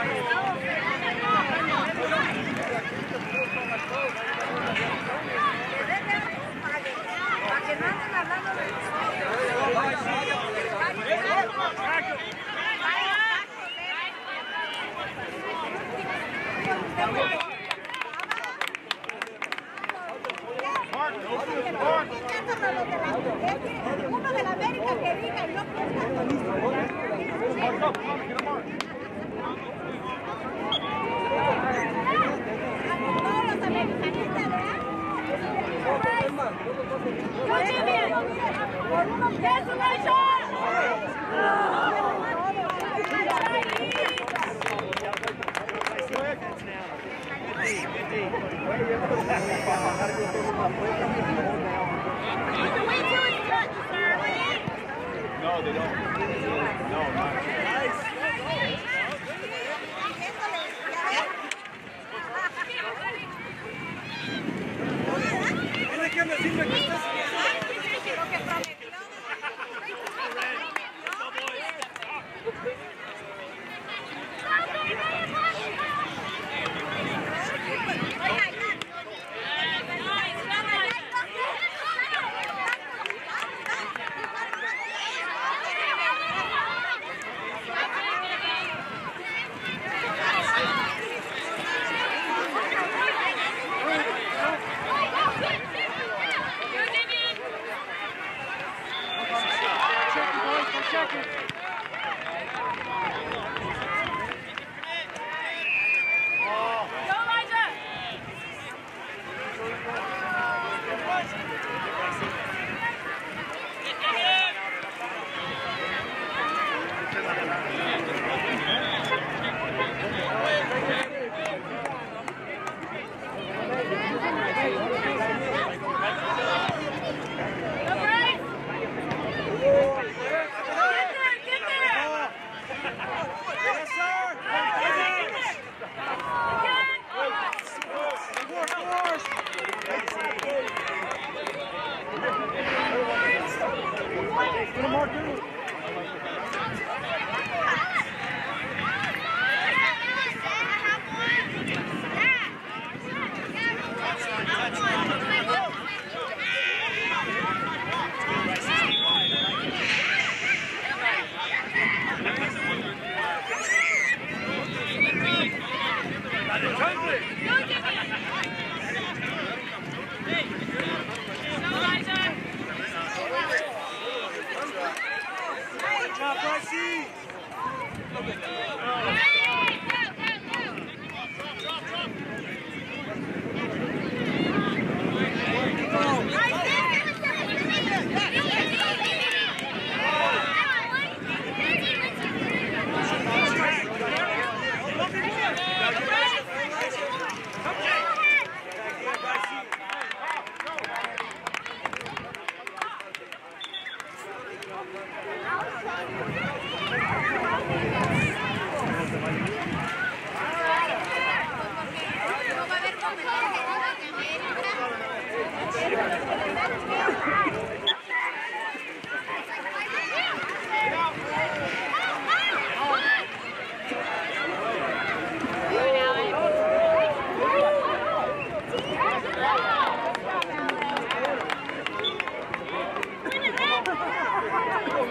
Para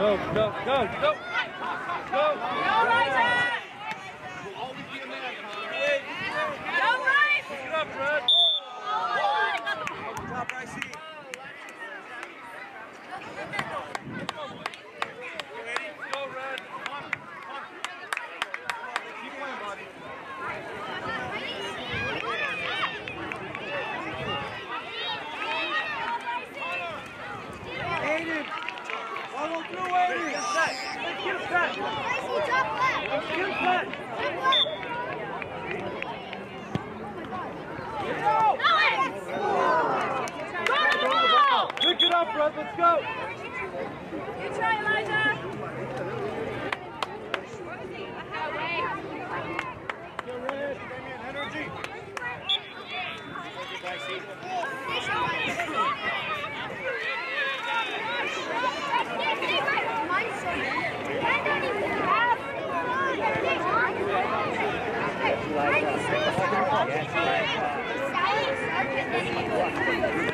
Go, go, go, go. Go. Go, Ryzen! Go, Ryzen! Get up, Brad. Oh, Top, Ryzen. わかんない。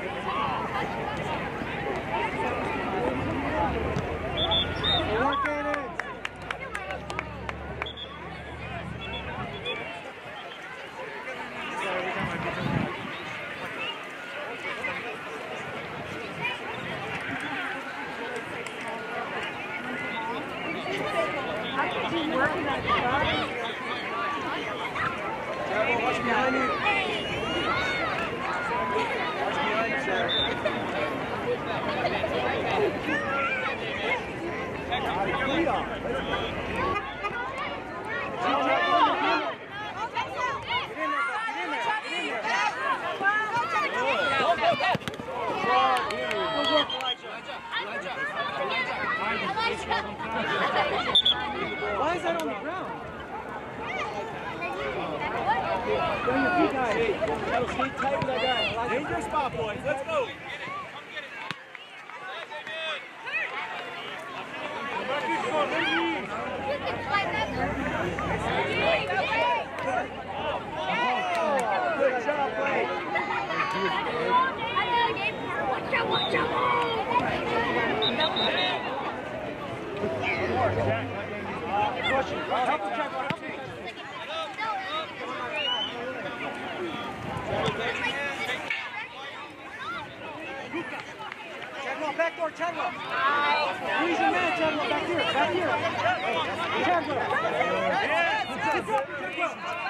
Thank you. Backdoor, Chadwell. Squeeze your man, Chadwell. Back here, back here. Chadwell. Chadwell.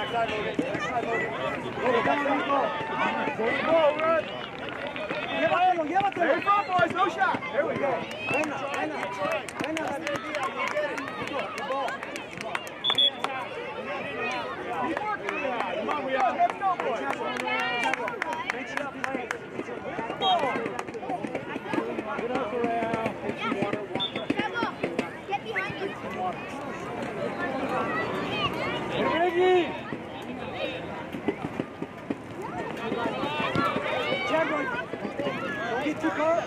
Backside, Logan. Go, go, run. Go. Let's go. Ball. Get up around. Take some water. Get behind you. Hey, Reggie. Chadwick. Don't get too caught.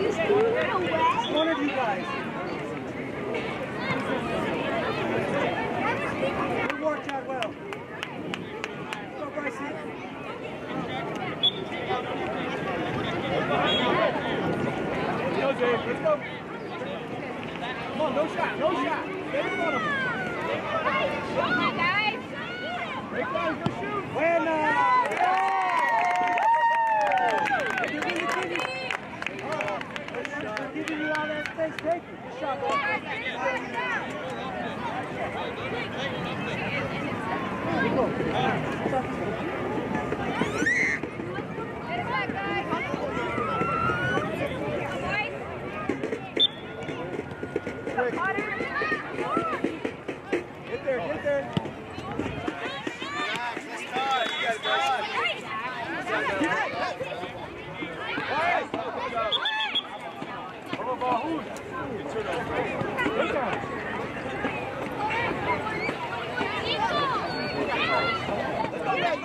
You screwed it away. One of you guys. Good work, Chadwell. Go, Dave, let's go. Come on, no shot, no shot. Stay in front of him. Come on, guys. Hey, guys, go shoot. Buena. Giving you all that space, take it. Good shot, boy. Get it back, guys. Get there, get there.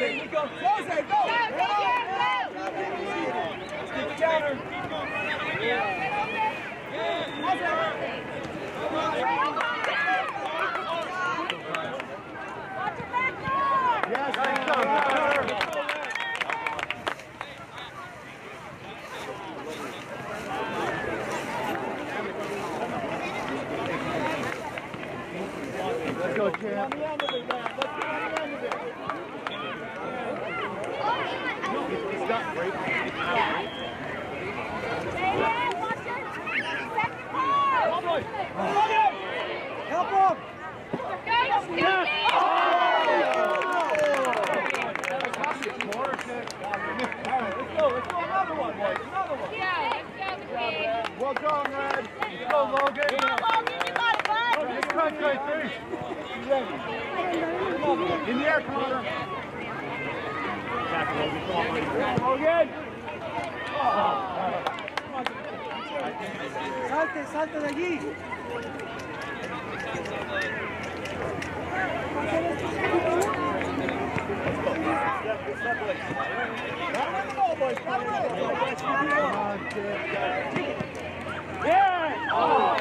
Jose, Nico. Jose, go! Let's keep the counter. Yes, thank you. Let's go, champ. He's got great. In the air, Connor. Back. Come on, buddy. Come on, Logan. Salte, salte de allí. Yeah! Oh!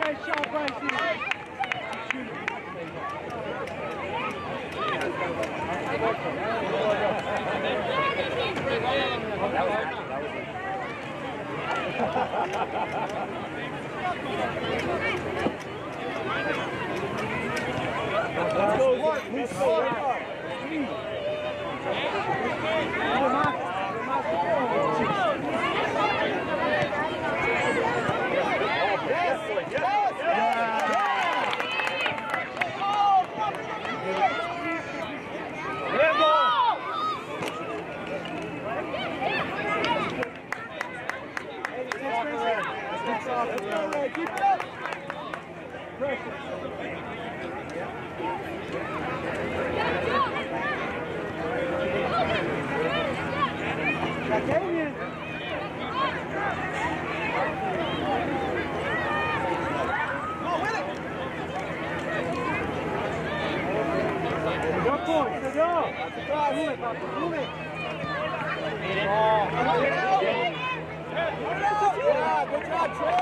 Nice shot, Bryson. Let's go, Good job, Trey.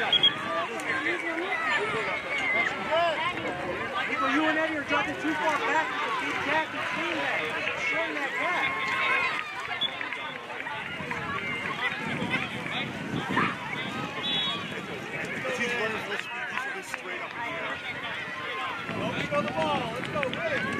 it up. Pressure. Nico, you and Eddie are dropping too far back. Keep Jack and clean that. Showing that gap. He's running full speed. Straight up in the air. Let's go the ball. Let's go. Ready.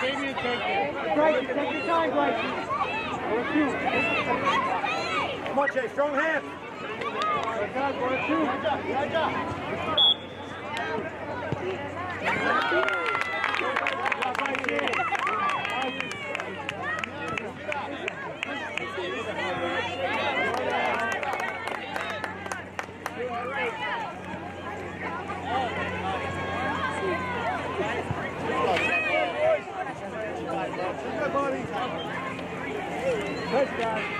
Damian, take. One, two. Strong hand. Good job, one, two. God.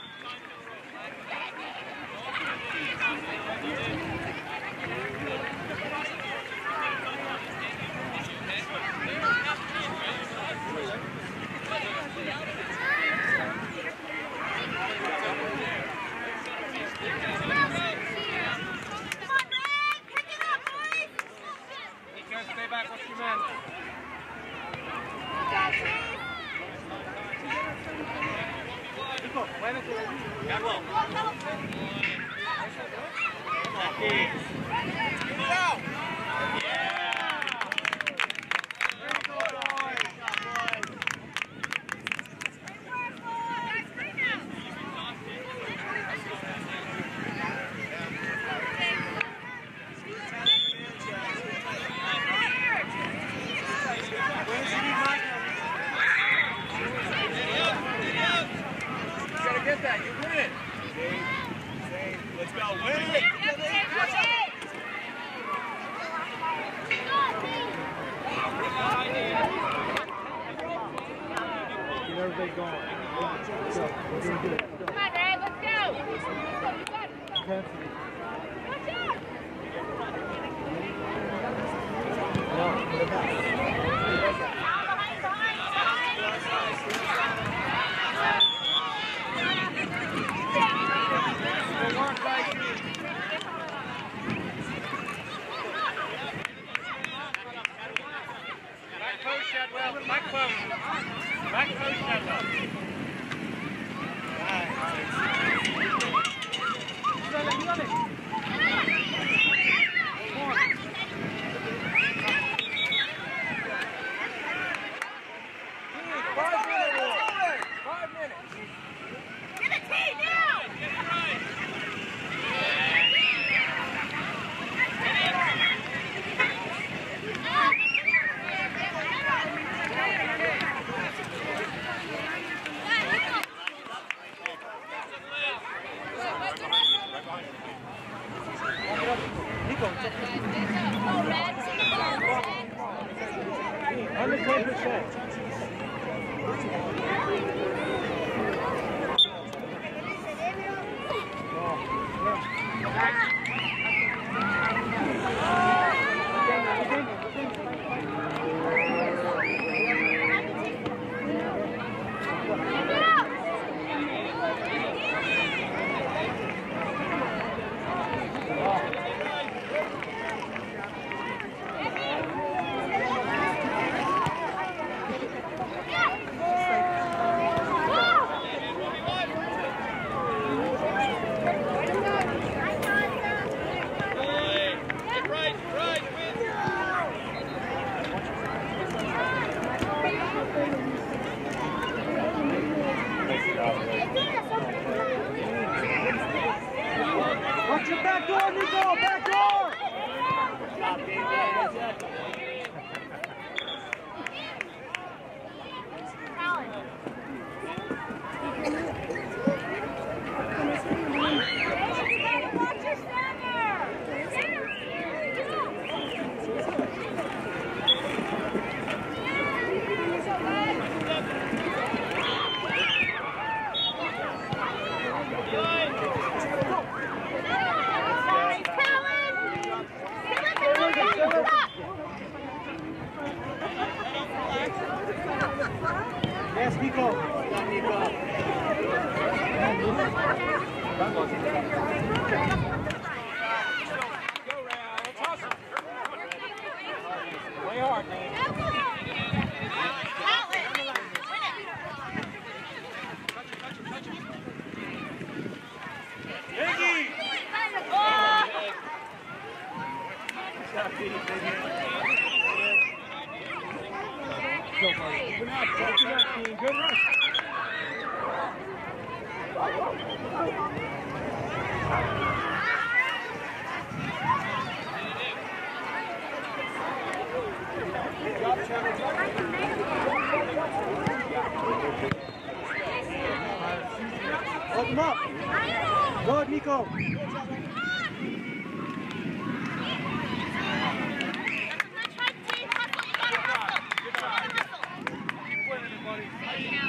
that, you win. Let's go, win. Check. everybody.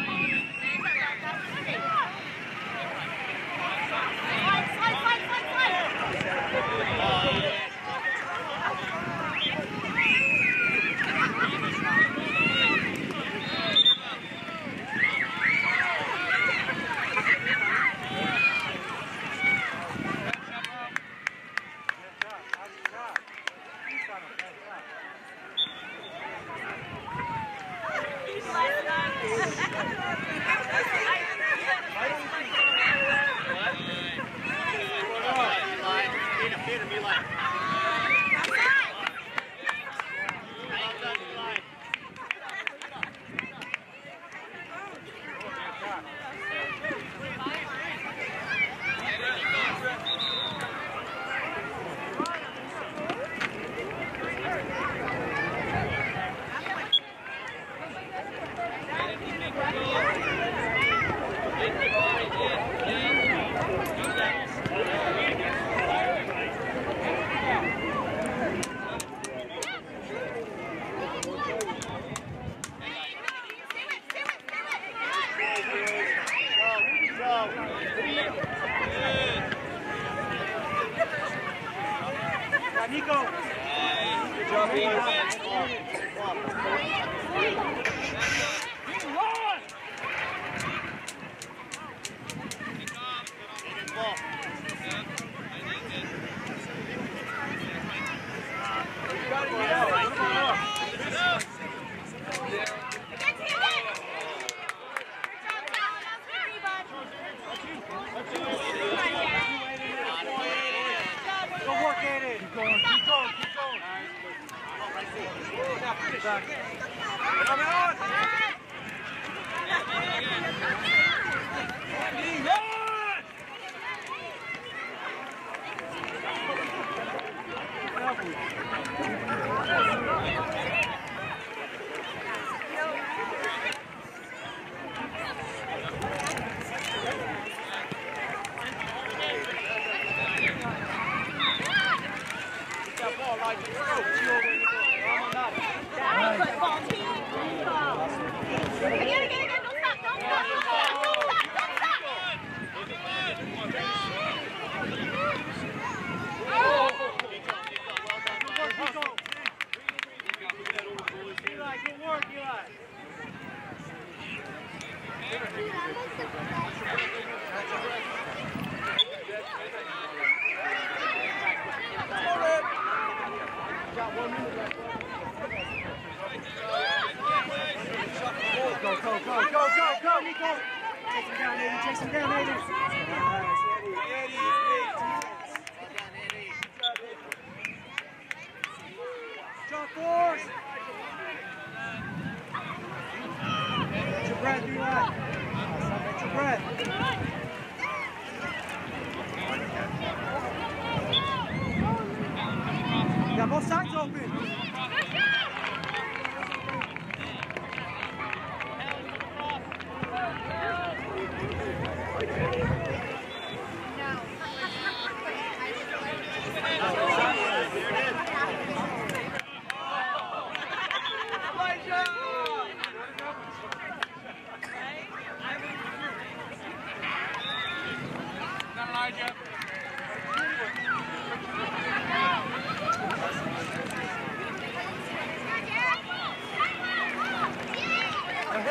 Nico. Good job, Go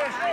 Come